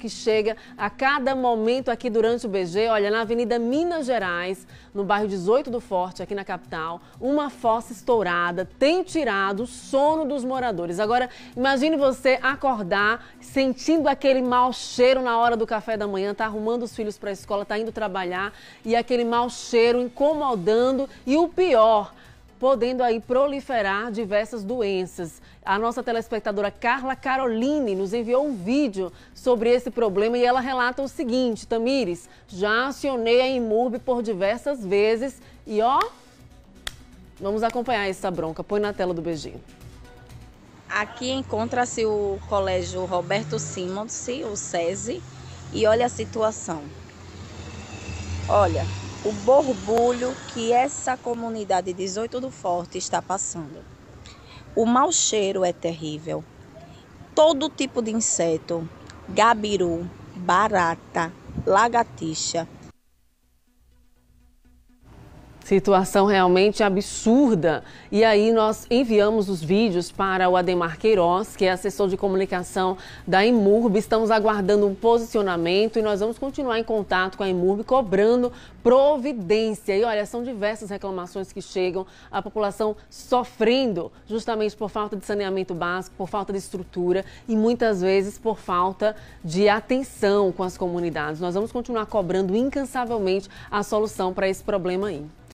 que chega a cada momento aqui durante o BG. Olha, na Avenida Minas Gerais, no bairro 18 do Forte, aqui na capital, uma fossa estourada tem tirado o sono dos moradores. Agora, imagine você acordar sentindo aquele mau cheiro na hora do café da manhã, tá arrumando os filhos para a escola, tá indo trabalhar e aquele mau cheiro incomodando e o pior, podendo aí proliferar diversas doenças. A nossa telespectadora Carla Caroline nos enviou um vídeo sobre esse problema e ela relata o seguinte: Tamires, já acionei a Imurb por diversas vezes e ó, vamos acompanhar essa bronca. Põe na tela do beijinho. Aqui encontra-se o Colégio Roberto Simons, o SESI, e olha a situação. Olha, o borbulho que essa comunidade 18 do Forte está passando. O mau cheiro é terrível. Todo tipo de inseto, gabiru, barata, lagartixa, Situação realmente absurda. E aí nós enviamos os vídeos para o Ademar Queiroz, que é assessor de comunicação da Imurb. Estamos aguardando um posicionamento e nós vamos continuar em contato com a Imurb, cobrando providência. E olha, são diversas reclamações que chegam, a população sofrendo justamente por falta de saneamento básico, por falta de estrutura e muitas vezes por falta de atenção com as comunidades. Nós vamos continuar cobrando incansavelmente a solução para esse problema aí.